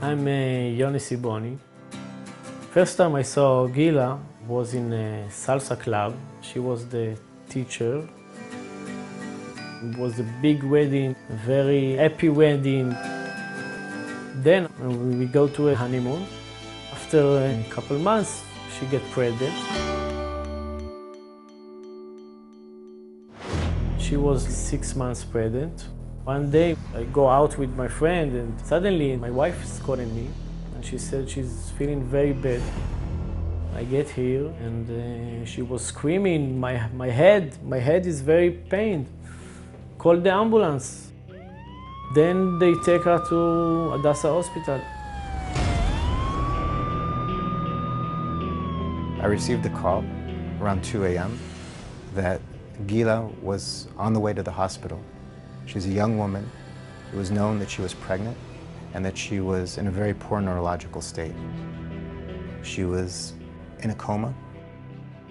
I'm uh, Yoni Siboni. First time I saw Gila was in a salsa club. She was the teacher. It was a big wedding, very happy wedding. Then we go to a honeymoon. After a couple months, she get pregnant. She was six months pregnant. One day I go out with my friend and suddenly my wife is calling me and she said she's feeling very bad. I get here and uh, she was screaming, my, my head, my head is very pained. Call the ambulance. Then they take her to Hadassah Hospital. I received a call around 2 a.m. that Gila was on the way to the hospital. She's a young woman. It was known that she was pregnant and that she was in a very poor neurological state. She was in a coma.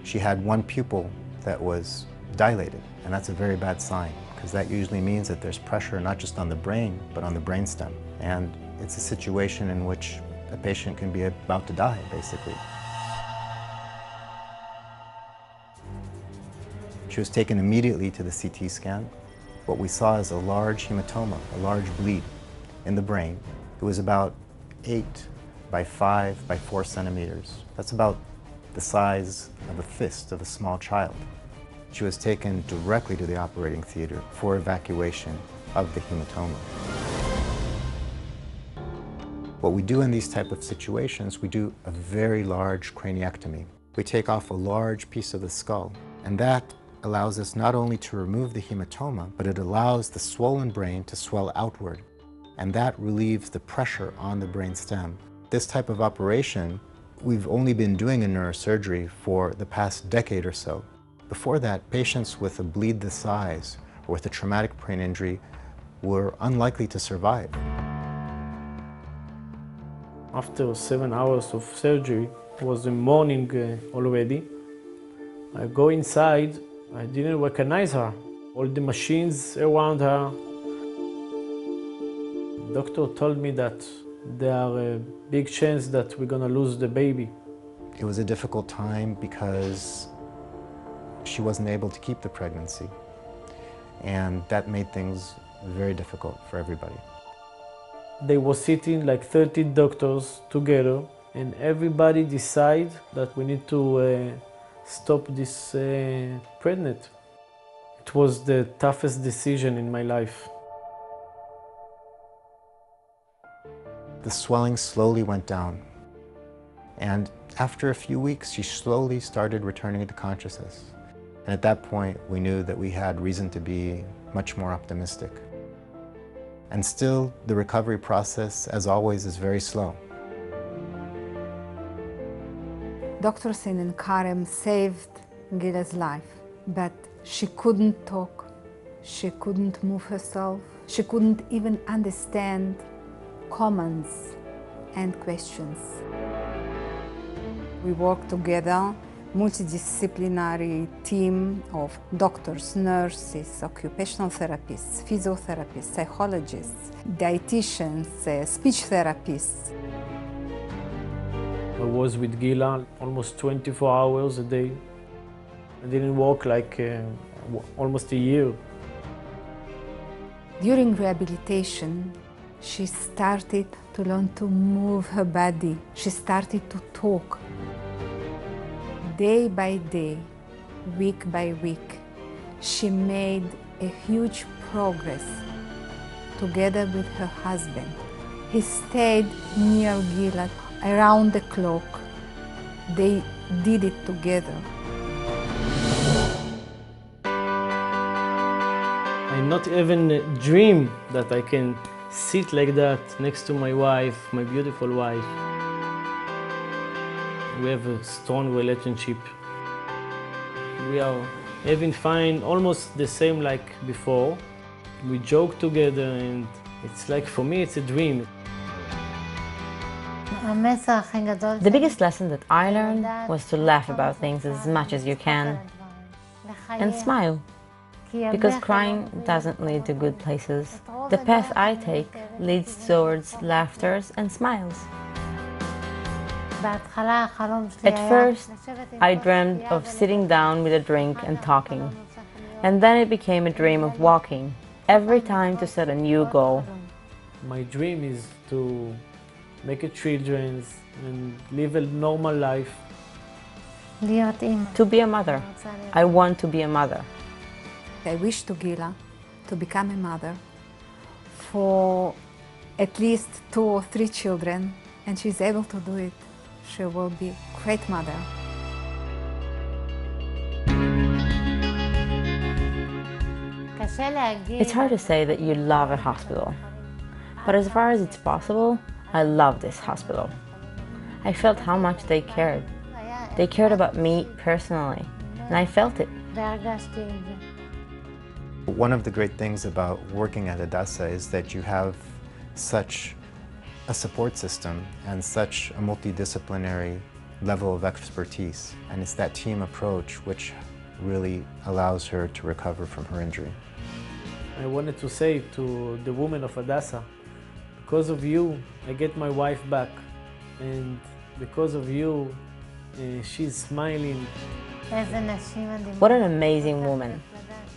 She had one pupil that was dilated, and that's a very bad sign because that usually means that there's pressure not just on the brain, but on the brainstem. And it's a situation in which a patient can be about to die, basically. She was taken immediately to the CT scan. What we saw is a large hematoma, a large bleed in the brain. It was about 8 by 5 by 4 centimeters. That's about the size of a fist of a small child. She was taken directly to the operating theater for evacuation of the hematoma. What we do in these type of situations, we do a very large craniectomy. We take off a large piece of the skull, and that allows us not only to remove the hematoma, but it allows the swollen brain to swell outward, and that relieves the pressure on the brain stem. This type of operation, we've only been doing in neurosurgery for the past decade or so. Before that, patients with a bleed this size or with a traumatic brain injury were unlikely to survive. After seven hours of surgery, it was the morning uh, already. I go inside, I didn't recognize her. All the machines around her. The doctor told me that there are a big chance that we're gonna lose the baby. It was a difficult time because she wasn't able to keep the pregnancy. And that made things very difficult for everybody. They were sitting like 30 doctors together and everybody decide that we need to uh, stop this uh, pregnant. It was the toughest decision in my life. The swelling slowly went down. And after a few weeks, she slowly started returning to consciousness. And at that point, we knew that we had reason to be much more optimistic. And still, the recovery process, as always, is very slow. Dr. Sinin Karem saved Gila's life, but she couldn't talk. She couldn't move herself. She couldn't even understand comments and questions. We worked together, multidisciplinary team of doctors, nurses, occupational therapists, physiotherapists, psychologists, dietitians, uh, speech therapists. I was with Gila almost 24 hours a day. I didn't walk like uh, almost a year. During rehabilitation, she started to learn to move her body. She started to talk. Day by day, week by week, she made a huge progress together with her husband. He stayed near Gila around the clock. They did it together. I not even dream that I can sit like that next to my wife, my beautiful wife. We have a strong relationship. We are having fun, almost the same like before. We joke together and it's like, for me, it's a dream. The biggest lesson that I learned was to laugh about things as much as you can and smile because crying doesn't lead to good places. The path I take leads towards laughter and smiles. At first, I dreamed of sitting down with a drink and talking. And then it became a dream of walking, every time to set a new goal. My dream is to make a children and live a normal life. To be a mother. I want to be a mother. I wish to Gila to become a mother for at least two or three children, and she's able to do it. She will be a great mother. It's hard to say that you love a hospital, but as far as it's possible, I love this hospital. I felt how much they cared. They cared about me personally, and I felt it. One of the great things about working at Hadassah is that you have such a support system and such a multidisciplinary level of expertise. And it's that team approach which really allows her to recover from her injury. I wanted to say to the women of Hadassah, because of you, I get my wife back. And because of you, uh, she's smiling. What an amazing woman.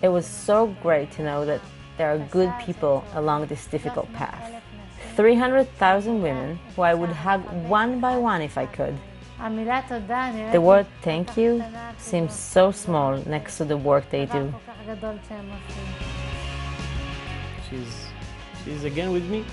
It was so great to know that there are good people along this difficult path. 300,000 women who I would hug one by one if I could. The word thank you seems so small next to the work they do. She's, she's again with me